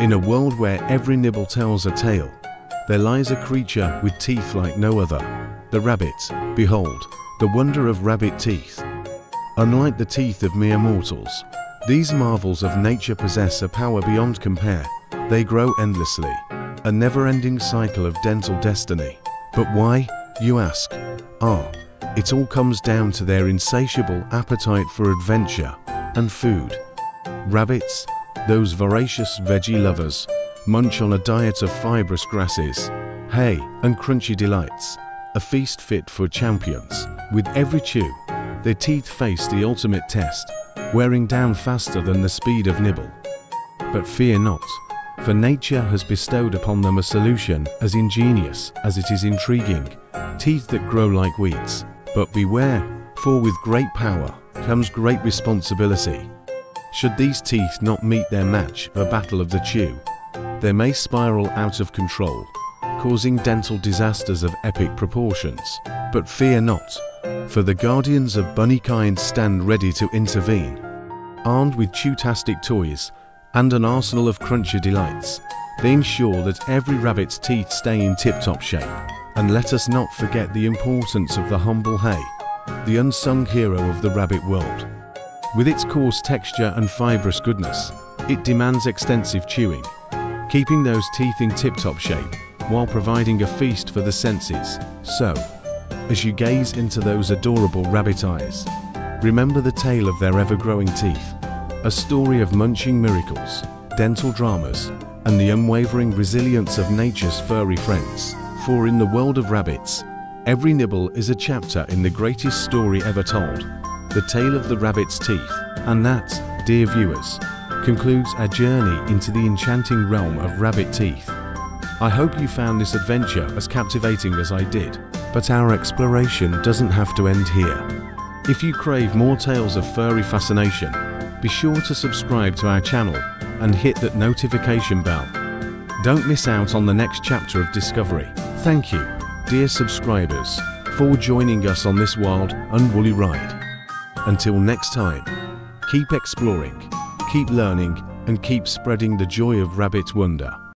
In a world where every nibble tells a tale, there lies a creature with teeth like no other. The rabbit. Behold, the wonder of rabbit teeth. Unlike the teeth of mere mortals, these marvels of nature possess a power beyond compare. They grow endlessly, a never-ending cycle of dental destiny. But why, you ask? Ah, it all comes down to their insatiable appetite for adventure and food. Rabbits, those voracious veggie lovers, munch on a diet of fibrous grasses, hay and crunchy delights, a feast fit for champions. With every chew, their teeth face the ultimate test, wearing down faster than the speed of nibble. But fear not, for nature has bestowed upon them a solution as ingenious as it is intriguing, teeth that grow like weeds. But beware, for with great power comes great responsibility. Should these teeth not meet their match, a battle of the chew, they may spiral out of control, causing dental disasters of epic proportions. But fear not, for the guardians of bunnykind stand ready to intervene. Armed with chew-tastic toys and an arsenal of crunchy delights, they ensure that every rabbit's teeth stay in tip-top shape. And let us not forget the importance of the humble hay, the unsung hero of the rabbit world. With its coarse texture and fibrous goodness, it demands extensive chewing, keeping those teeth in tip-top shape while providing a feast for the senses. So, as you gaze into those adorable rabbit eyes, remember the tale of their ever-growing teeth, a story of munching miracles, dental dramas, and the unwavering resilience of nature's furry friends. For in the world of rabbits, every nibble is a chapter in the greatest story ever told, the tale of the rabbit's teeth. And that, dear viewers, concludes our journey into the enchanting realm of rabbit teeth. I hope you found this adventure as captivating as I did, but our exploration doesn't have to end here. If you crave more tales of furry fascination, be sure to subscribe to our channel and hit that notification bell. Don't miss out on the next chapter of discovery. Thank you, dear subscribers, for joining us on this wild and woolly ride. Until next time, keep exploring, keep learning, and keep spreading the joy of rabbit wonder.